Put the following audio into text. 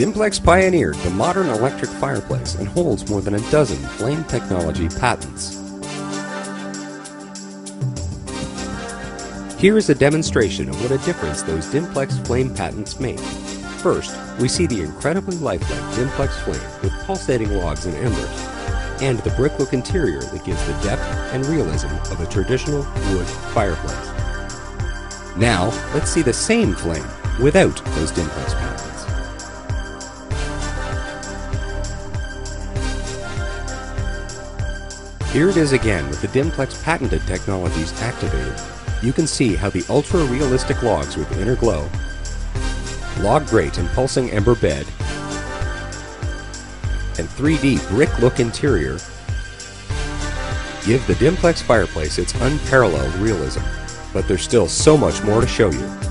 Dimplex pioneered the modern electric fireplace and holds more than a dozen flame technology patents. Here is a demonstration of what a difference those Dimplex flame patents make. First, we see the incredibly lifelike Dimplex flame with pulsating logs and embers, and the brick look interior that gives the depth and realism of a traditional wood fireplace. Now, let's see the same flame without those Dimplex patents. Here it is again with the Dimplex patented technologies activated. You can see how the ultra-realistic logs with inner glow, log grate and pulsing ember bed, and 3D brick look interior give the Dimplex fireplace its unparalleled realism. But there's still so much more to show you.